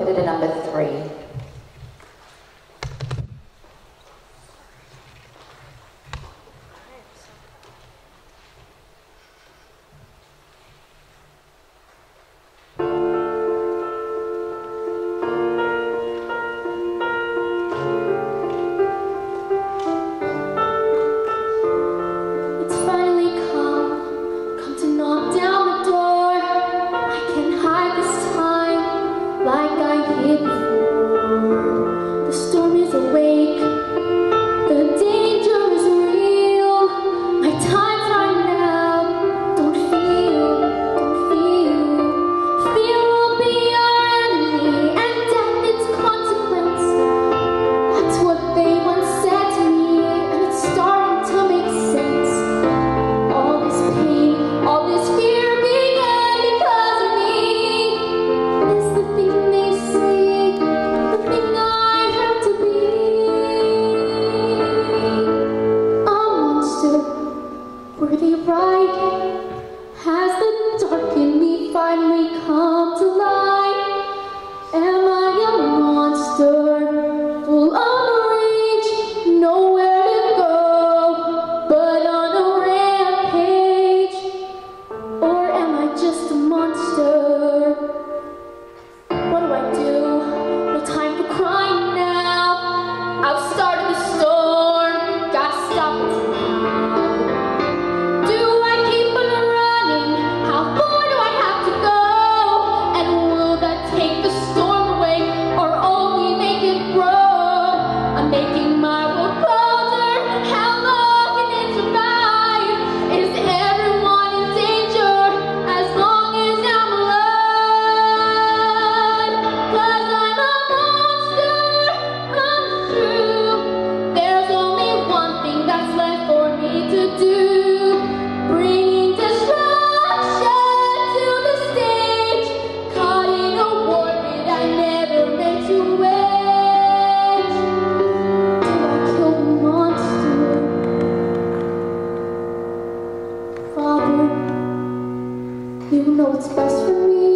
put it at number three. Right? Has the dark in me finally come to light? Am I a monster full of rage, nowhere to go but on a rampage? Or am I just a monster? What do I do? You know it's best for me.